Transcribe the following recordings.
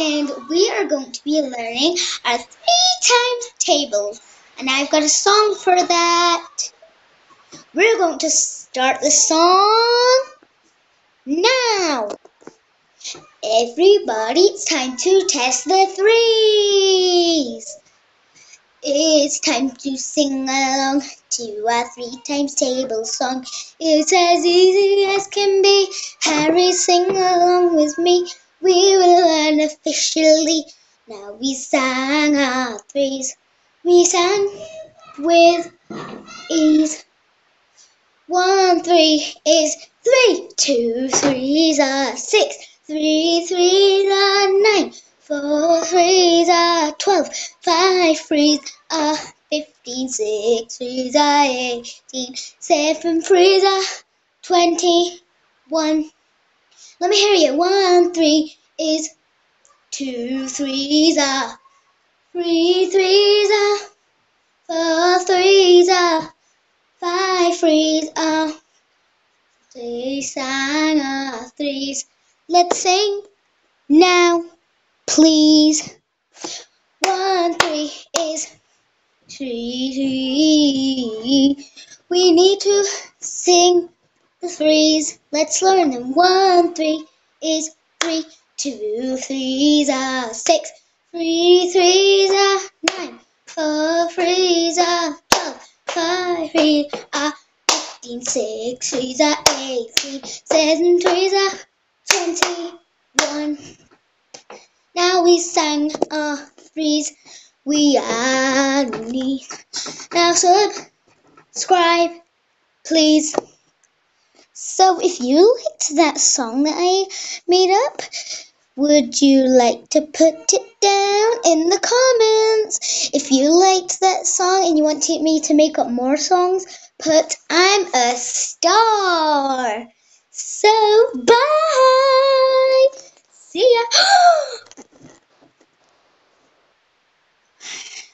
and we are going to be learning our three times tables. And I've got a song for that. We're going to start the song now. Everybody, it's time to test the threes. It's time to sing along to our three times table song. It's as easy as can be. Harry, sing along with me. We will learn officially. Now we sang our threes. We sang with ease. One three is three. Two threes are six. Three threes are nine. Four threes are twelve. Five threes are fifteen. Six threes are eighteen. Seven threes are twenty-one. Let me hear you. One three is two threes are three threes are four threes are five threes are six sang are threes. Let's sing now please. One, three is three. We need to sing the threes. Let's learn them. One, three is three. Two threes are six. Three threes are nine. Four threes are twelve. Five threes are fifteen. Six threes are eighteen. Seven threes are twenty-one. Now we sang our threes. We are unique. Now subscribe, please. So if you liked that song that I made up, would you like to put it down in the comments? If you liked that song and you want me to make up more songs, put I'm a star. So bye. See ya.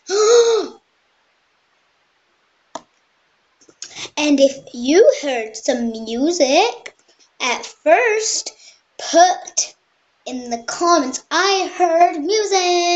and if you heard some music at first, put in the comments, I heard music.